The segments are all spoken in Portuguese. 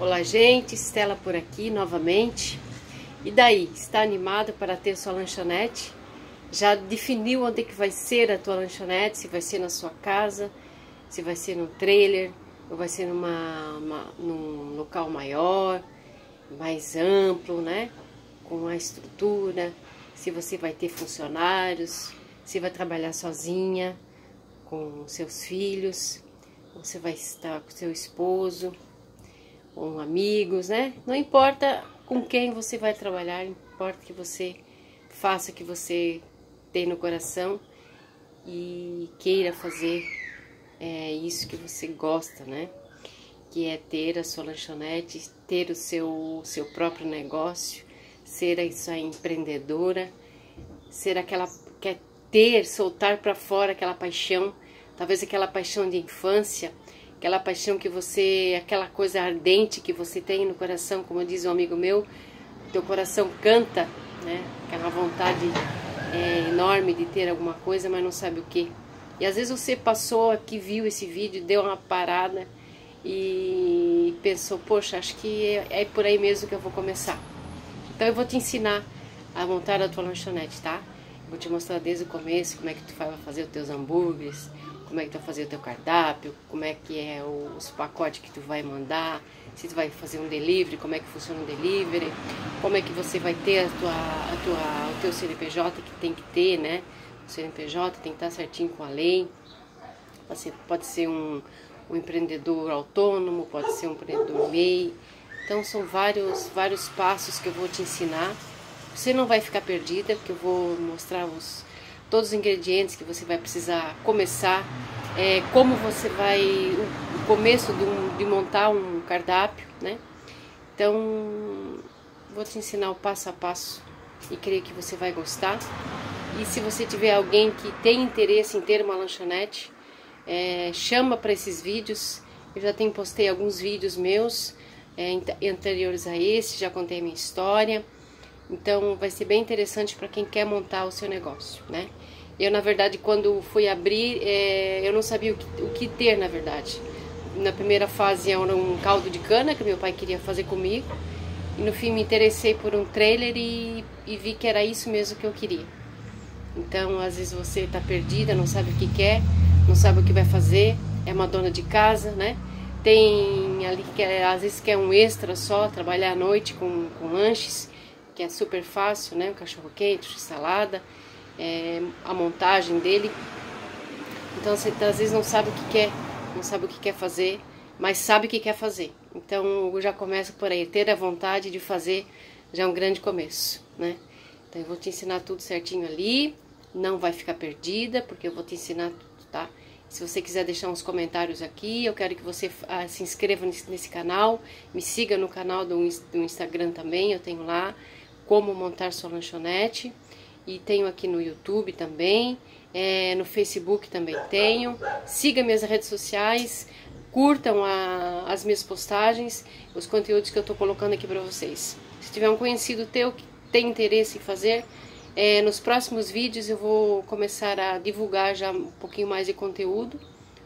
Olá, gente, Estela por aqui novamente. E daí, está animado para ter sua lanchonete? Já definiu onde que vai ser a tua lanchonete? Se vai ser na sua casa, se vai ser no trailer, ou vai ser numa, uma, num local maior, mais amplo, né? Com uma estrutura, se você vai ter funcionários, se vai trabalhar sozinha, com seus filhos, você vai estar com seu esposo, com amigos, né? Não importa com quem você vai trabalhar, importa que você faça o que você tem no coração e queira fazer é, isso que você gosta, né? Que é ter a sua lanchonete, ter o seu, seu próprio negócio, ser essa empreendedora, ser aquela quer ter, soltar para fora aquela paixão, talvez aquela paixão de infância, aquela paixão que você, aquela coisa ardente que você tem no coração, como diz um amigo meu, teu coração canta, né? Aquela vontade é, enorme de ter alguma coisa, mas não sabe o que. E às vezes você passou aqui, viu esse vídeo, deu uma parada e pensou, poxa, acho que é, é por aí mesmo que eu vou começar. Então eu vou te ensinar a montar a tua lanchonete, tá? Vou te mostrar desde o começo como é que tu vai fazer os teus hambúrgueres, como é que tu vai fazer o teu cardápio, como é que é os pacotes que tu vai mandar, se tu vai fazer um delivery, como é que funciona o delivery, como é que você vai ter a tua, a tua, o teu CNPJ que tem que ter, né? O CNPJ tem que estar certinho com a lei. Você pode ser um, um empreendedor autônomo, pode ser um empreendedor MEI. Então são vários, vários passos que eu vou te ensinar. Você não vai ficar perdida, porque eu vou mostrar os, todos os ingredientes que você vai precisar começar, é, como você vai, o, começo de, de, montar um cardápio, né? Então, vou te ensinar o passo a passo e creio que você vai gostar. E se você tiver alguém que tem interesse em ter uma lanchonete, é, chama para esses vídeos. Eu já tenho postei alguns vídeos meus é, anteriores a esse, já contei a minha história. Então vai ser bem interessante para quem quer montar o seu negócio, né? Eu, na verdade, quando fui abrir, é, eu não sabia o que, o que, ter, na verdade. Na primeira fase era um caldo de cana que meu pai queria fazer comigo. E no fim me interessei por um trailer e, e vi que era isso mesmo que eu queria. Então, às vezes você está perdida, não sabe o que quer, não sabe o que vai fazer, é uma dona de casa, né? Tem ali que é, às vezes quer um extra só, trabalhar à noite com, com lanches que é super fácil, né? Um cachorro quente, salada, é, a montagem dele. Então você às vezes não sabe o que quer, não sabe o que quer fazer, mas sabe o que quer fazer. Então já começa por aí, ter a vontade de fazer já é um grande começo, né? Então eu vou te ensinar tudo certinho ali, não vai ficar perdida, porque eu vou te ensinar tudo, tá? Se você quiser deixar uns comentários aqui, eu quero que você ah, se inscreva nesse, nesse, canal, me siga no canal do, do Instagram também, eu tenho lá como montar sua lanchonete. E tenho aqui no YouTube também, é, no Facebook também tenho. Siga minhas redes sociais, curtam a, as minhas postagens, os conteúdos que eu estou colocando aqui para vocês. Se tiver um conhecido teu que tem interesse em fazer, é, nos próximos vídeos eu vou começar a divulgar já um pouquinho mais de conteúdo,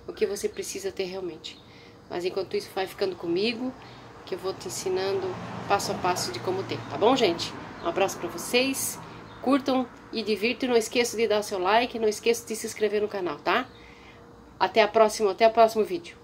o que você precisa ter realmente. Mas enquanto isso, vai ficando comigo, que eu vou te ensinando passo a passo de como ter, tá bom, gente? Um abraço para vocês, curtam e divirtam. Não esqueça de dar seu like, não esqueça de se inscrever no canal, tá? Até a próxima, até o próximo vídeo.